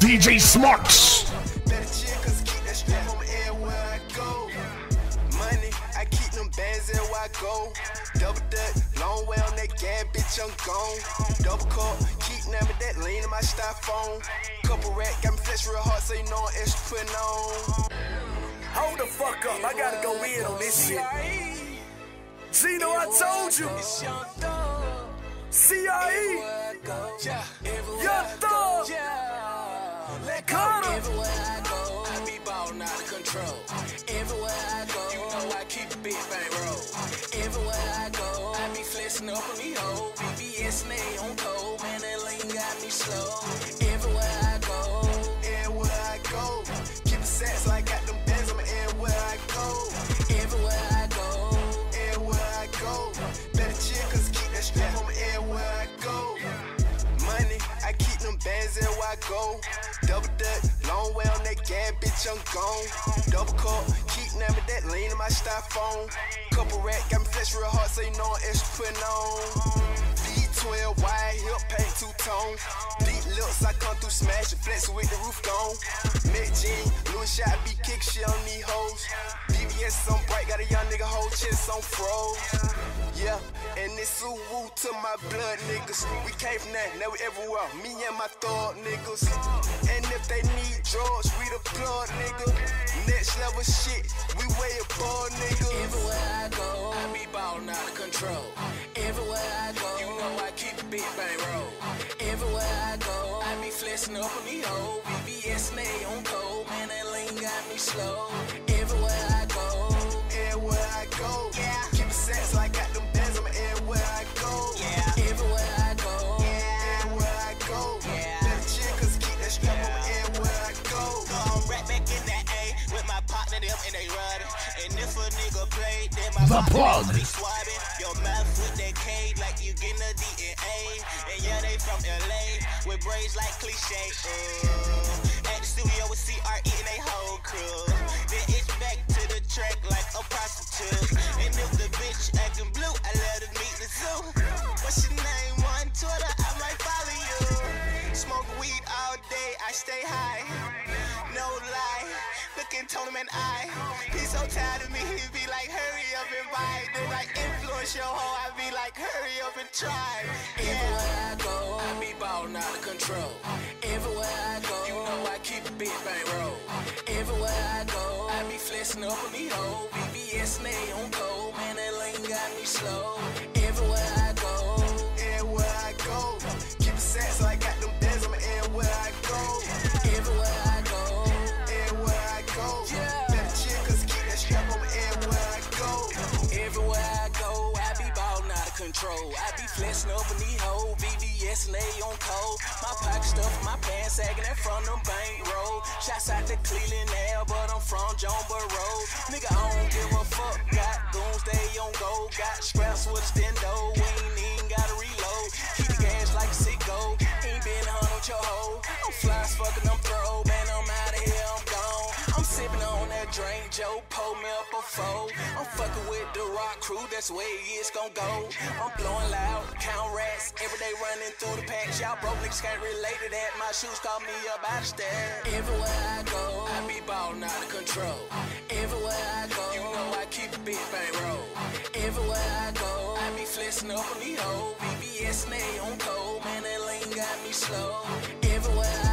DJ Smarts. Better chill, cause keep that strap on my head where I go. Money, I keep them bands everywhere I go. Double dut, long way on that gas, bitch, I'm gone. Double cup, keep naming that lean in my styrofoam. Couple rack, got me flex real hard, so you know I'm extra putting on. Hold the fuck up. I gotta go in on this shit. Gino, I told you. CRE. Young Thug. Out of control. Everywhere I go, you know I keep a big bank roll. Everywhere I go, I be flexing up on these hoes. VVS they on cold, man, that lean got me slow. Bands everywhere I go. Double dut, long way on that gas, bitch, I'm gone. Double cup, keep naming that lean in my styrofoam. Couple rack, got me flex real hard, so you know extra putting on. V12, wide hip, paint two tone. Deep lips, I come through smash and flex with the roof gone. Met Jean, Louis shot, be kick shit on these hoes. VVS on bright, got a young nigga whole chest on froze. Yeah, and it's woo to my blood niggas. We came from that, now we everywhere. Me and my thug niggas. And if they need drugs, we the plug nigga. Next level shit, we way above nigga. everywhere I go, I be ballin' out of control. Everywhere I go, you know I keep a big bank roll. Everywhere I go, I be flexing up on these hoes. VVS and they on cold, man, that lean got me slow. And they riding. And if a nigga play, then my The plug. be swabbing. Your mouth with that K like you getting a DNA. And yeah, they from LA with braids like cliche. Uh, at the studio with CRE and they whole crew. Then it's back to the track like a prostitute. And if the bitch acting blue, I let her meet the zoo. What's your name on Twitter? I might follow you. Smoke weed all day, I stay high. No lie, Tony man eye. He's so tired of me, he be like, hurry up and buy. Then I influence your hoe, I be like, hurry up and try. Yeah. everywhere I go, I be ballin' out of control. Everywhere I go, you know I keep a big bank roll. Everywhere I go, I be flexing up on these hoes. VVS and they on cold, man, that lean got me slow. Control. I be flexing up in these hoes, VVS and they on cold. My pocket stuff, my pants sagging that from them bank roll. Shots out to Cleveland Air, but I'm from Jonesboro. Nigga, I don't give a fuck. Got goons, they on go. Got scraps with stendo. Drink, Joe, pull me up a foe. I'm fucking with the rock crew, that's way it's gon' go. I'm blowing loud, count rats, every day running through the packs. Y'all broke niggas can't relate to that. My shoes call me up out of. Everywhere I go, I be ballin' out of control. Everywhere I go, you know I keep a big bank roll. Everywhere I go, I be flexing up on the hoes. VVS and they on cold, man, that lean got me slow. Everywhere I